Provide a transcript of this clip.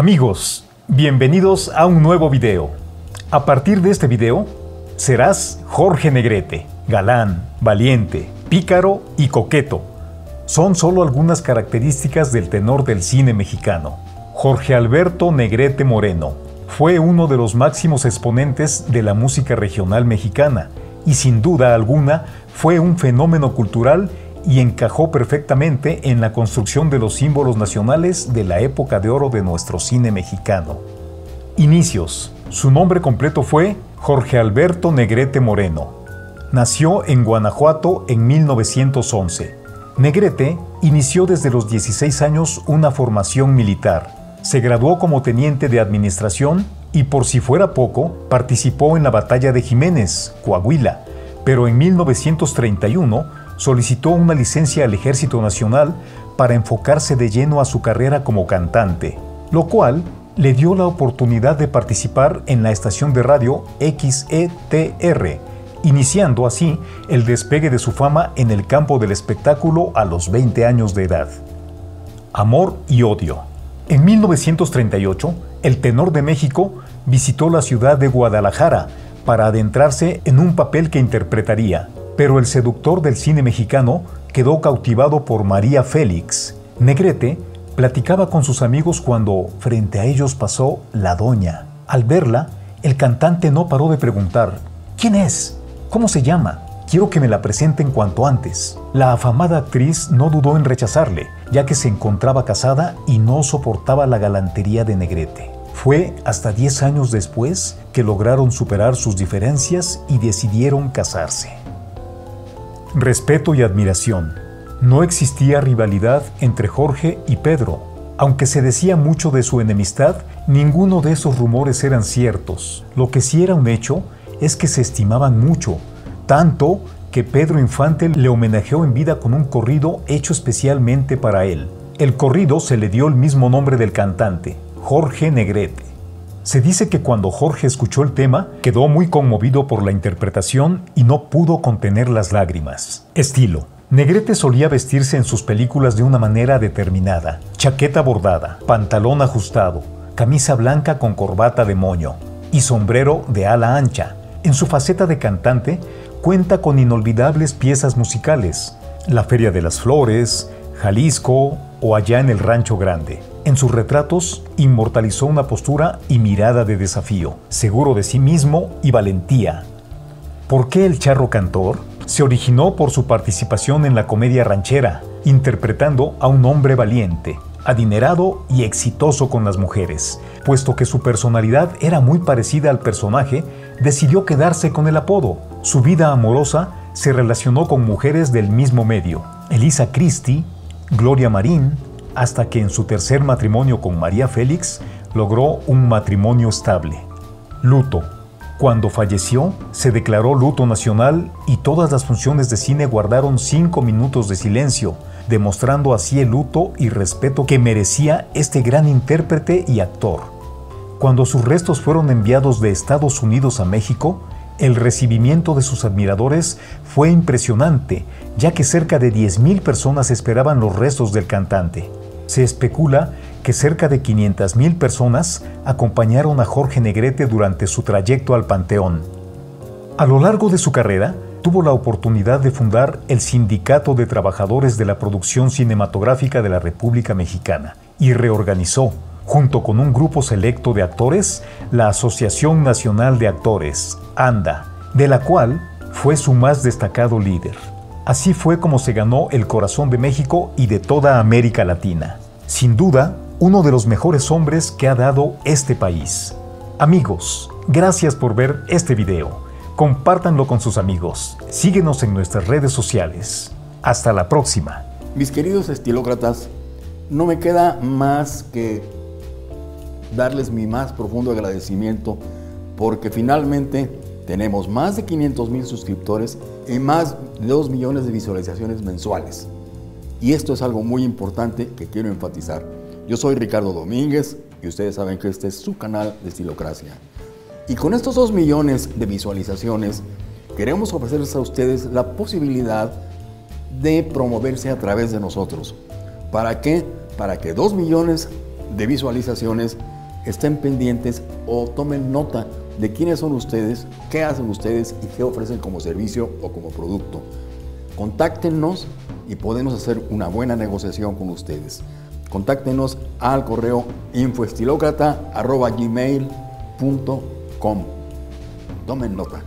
Amigos, bienvenidos a un nuevo video. A partir de este video, serás Jorge Negrete, galán, valiente, pícaro y coqueto. Son solo algunas características del tenor del cine mexicano. Jorge Alberto Negrete Moreno fue uno de los máximos exponentes de la música regional mexicana y sin duda alguna fue un fenómeno cultural y encajó perfectamente en la construcción de los símbolos nacionales de la época de oro de nuestro cine mexicano. Inicios. Su nombre completo fue Jorge Alberto Negrete Moreno. Nació en Guanajuato en 1911. Negrete inició desde los 16 años una formación militar se graduó como teniente de administración y por si fuera poco, participó en la batalla de Jiménez, Coahuila, pero en 1931 solicitó una licencia al Ejército Nacional para enfocarse de lleno a su carrera como cantante, lo cual le dio la oportunidad de participar en la estación de radio XETR, iniciando así el despegue de su fama en el campo del espectáculo a los 20 años de edad. Amor y odio. En 1938, el tenor de México visitó la ciudad de Guadalajara para adentrarse en un papel que interpretaría, pero el seductor del cine mexicano quedó cautivado por María Félix. Negrete platicaba con sus amigos cuando frente a ellos pasó la doña. Al verla, el cantante no paró de preguntar, ¿quién es? ¿Cómo se llama? Quiero que me la presenten cuanto antes. La afamada actriz no dudó en rechazarle, ya que se encontraba casada y no soportaba la galantería de Negrete. Fue hasta 10 años después que lograron superar sus diferencias y decidieron casarse. Respeto y admiración. No existía rivalidad entre Jorge y Pedro. Aunque se decía mucho de su enemistad, ninguno de esos rumores eran ciertos. Lo que sí era un hecho es que se estimaban mucho tanto que Pedro Infante le homenajeó en vida con un corrido hecho especialmente para él. El corrido se le dio el mismo nombre del cantante, Jorge Negrete. Se dice que cuando Jorge escuchó el tema, quedó muy conmovido por la interpretación y no pudo contener las lágrimas. Estilo. Negrete solía vestirse en sus películas de una manera determinada. Chaqueta bordada, pantalón ajustado, camisa blanca con corbata de moño y sombrero de ala ancha. En su faceta de cantante, cuenta con inolvidables piezas musicales, La Feria de las Flores, Jalisco o allá en el Rancho Grande. En sus retratos inmortalizó una postura y mirada de desafío, seguro de sí mismo y valentía. ¿Por qué el charro cantor? Se originó por su participación en la comedia ranchera, interpretando a un hombre valiente, adinerado y exitoso con las mujeres. Puesto que su personalidad era muy parecida al personaje, decidió quedarse con el apodo, su vida amorosa se relacionó con mujeres del mismo medio, Elisa Christie, Gloria Marín, hasta que en su tercer matrimonio con María Félix logró un matrimonio estable. Luto. Cuando falleció, se declaró luto nacional y todas las funciones de cine guardaron cinco minutos de silencio, demostrando así el luto y respeto que merecía este gran intérprete y actor. Cuando sus restos fueron enviados de Estados Unidos a México, el recibimiento de sus admiradores fue impresionante, ya que cerca de 10.000 personas esperaban los restos del cantante. Se especula que cerca de 500.000 personas acompañaron a Jorge Negrete durante su trayecto al Panteón. A lo largo de su carrera, tuvo la oportunidad de fundar el Sindicato de Trabajadores de la Producción Cinematográfica de la República Mexicana y reorganizó, junto con un grupo selecto de actores, la Asociación Nacional de Actores, ANDA, de la cual fue su más destacado líder. Así fue como se ganó el corazón de México y de toda América Latina. Sin duda, uno de los mejores hombres que ha dado este país. Amigos, gracias por ver este video. Compártanlo con sus amigos. Síguenos en nuestras redes sociales. Hasta la próxima. Mis queridos estilócratas, no me queda más que darles mi más profundo agradecimiento porque finalmente tenemos más de 500 mil suscriptores y más de 2 millones de visualizaciones mensuales. Y esto es algo muy importante que quiero enfatizar. Yo soy Ricardo Domínguez y ustedes saben que este es su canal de Estilocracia. Y con estos 2 millones de visualizaciones, queremos ofrecerles a ustedes la posibilidad de promoverse a través de nosotros. ¿Para qué? Para que 2 millones de visualizaciones, estén pendientes o tomen nota de quiénes son ustedes, qué hacen ustedes y qué ofrecen como servicio o como producto. Contáctenos y podemos hacer una buena negociación con ustedes. Contáctenos al correo infoestilócrata.gmail.com. Tomen nota.